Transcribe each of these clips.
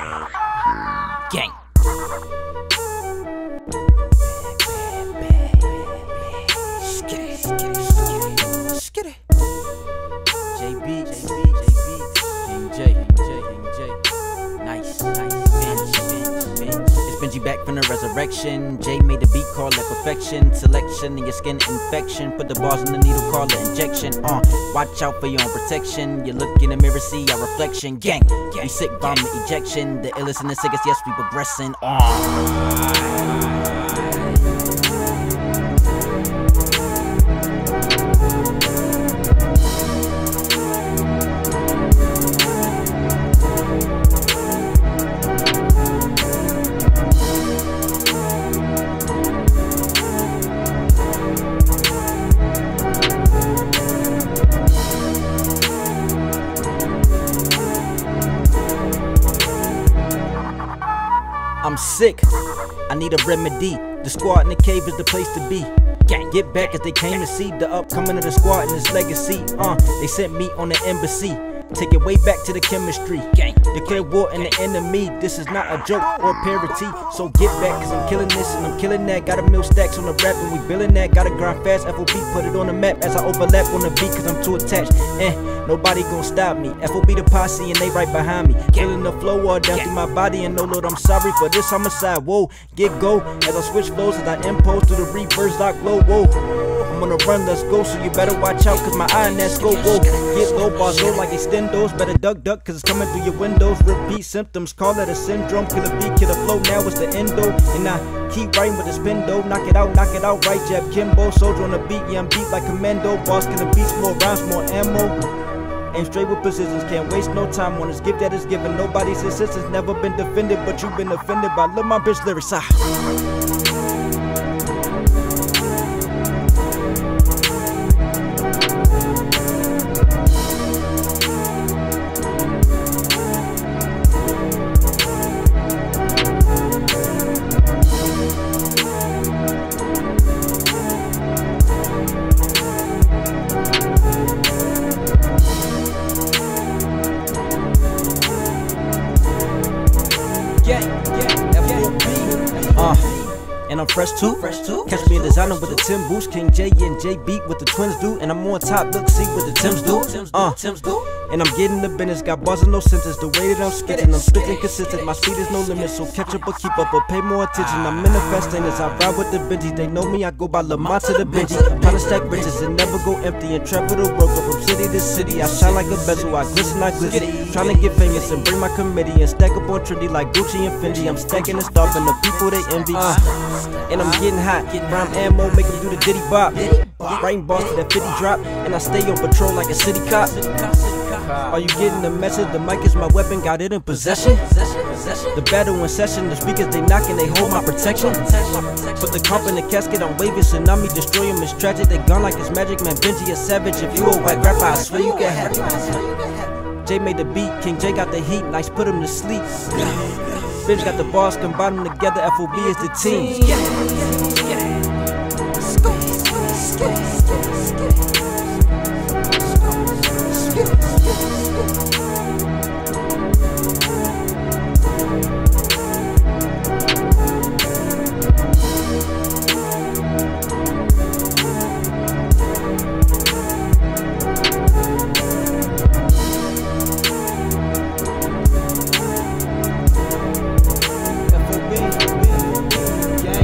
Gang. Benji back from the resurrection. Jay made the beat, call it perfection. Selection in your skin infection. Put the balls in the needle, call it injection. Uh, watch out for your own protection. You look in the mirror, see your reflection. Gang, you sick bomb the ejection. The illest and the sickest, yes, we progressing. Uh. Sick. I need a remedy. The squad in the cave is the place to be. Gang, get back as they came to see the upcoming of the squad and its legacy. Uh, they sent me on the embassy. Take it way back to the chemistry. Gang, declare war and the enemy. This is not a joke or parody. So get back, cause I'm killing this and I'm killing that. Got a mill stacks on the rap and we billing that. Gotta grind fast, FOB, put it on the map as I overlap on the beat, cause I'm too attached. Eh, nobody gon' stop me. FOB the posse and they right behind me. Killing the flow all down through my body. And no, Lord, I'm sorry for this homicide. Whoa, get go as I switch flows as I impose to the reverse lock low. Whoa. I'm on the run, let's go. So you better watch out, cause my eye in that scope. Whoa, get low, bars low like extendos. Better duck, duck, cause it's coming through your windows. Repeat symptoms, call it a syndrome. Kill Killer beat, kill killer flow, now it's the endo. And I keep writing with a spin though. Knock it out, knock it out, right jab, Kimbo. Soldier on the beat, yeah, I'm beat like commando. Boss killing beats, more rounds, more ammo. Aim straight with precisions, can't waste no time on this gift that is given. Nobody's assistance, never been defended, but you've been offended by Lil' My Bitch lyrics. Ah. Uh, and I'm fresh too. Fresh too. Catch me in designer with the Tim Boost, King J and J beat with the twins do, and I'm on top. Look, see what the Tims do. Uh, Tims do. And I'm getting the business, got bars and no sentence. The way that I'm skitting, I'm spitting consistent. My speed is no limit, so catch up or keep up or pay more attention. I'm manifesting as I ride with the Benji. They know me, I go by Lamont to the Benji. Trying to stack riches and never go empty and travel the world. Go from city to city, I shine like a bezel, I glisten, I glisten. Trying to get famous and bring my committee and stack up on trendy like Gucci and Fendi. I'm stacking and starving the people they envy. And I'm getting hot, rhyme ammo, make make 'em do the diddy bop. Writing boss to that 50 drop, and I stay on patrol like a city cop. Are you getting the message? The mic is my weapon, got it in possession. The battle in session, the speakers they knocking, they hold my protection. Put the comp in the casket, I'm waving tsunami, destroy him, it's tragic. They gone like it's magic, man. Benji a savage. If you a white rapper, I swear you can have it. Jay made the beat, King J got the heat, nice, put him to sleep. Bitch got the bars, combine them together, FOB is the team.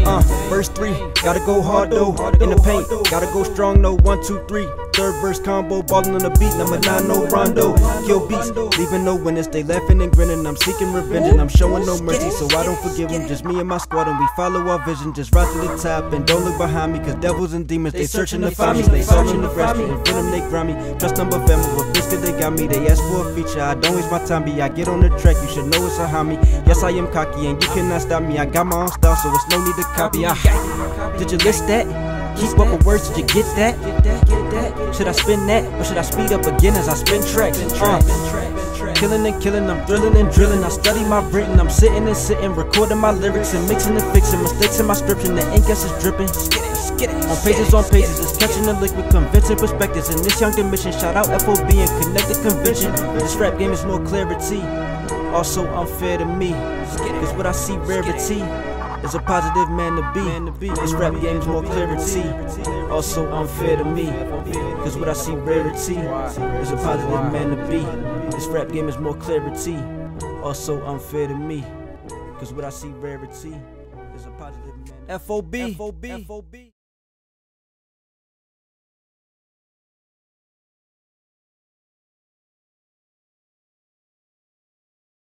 Uh, verse 3, gotta go hard though, in the paint, gotta go strong no, one, two, three. Third verse combo, ballin' on the beat, number 9, no rondo. Kill beats, leaving no winners, they laughing and grinning. I'm seeking revenge and I'm showing no mercy, so I don't forgive them. Just me and my squad, and we follow our vision, just right to the top. And don't look behind me, cause devils and demons, they searching to find me. They searching to grasp me, and venom they grind me. Trust number family, with biscuit they got me. They ask for a feature, I don't waste my time, be I get on the track, you should know it's a homie. Yes, I am cocky, and you cannot stop me. I got my own style, so it's no need to copy. I, did you list that? Keep up with words, did you get that? Should I spin that, or should I speed up again as I spin tracks? Uh, killing and killing, I'm thrilling and drilling. I study my written, I'm sitting and sitting, recording my lyrics and mixing and fixing mistakes in my scripture. The ink is dripping. On pages on pages, it's catching the liquid, convincing perspectives. In this young dimension, shout out FOB and connect the convention. This rap game is more clarity. also unfair to me. Cause what I see rarity is a positive man to be. This rap game's more clarity, also unfair to me. Cause what I see rarity is a positive man to be. This rap game is more clarity, also unfair to me. Cause what I see rarity is a positive man. FOB. FOB. FOB.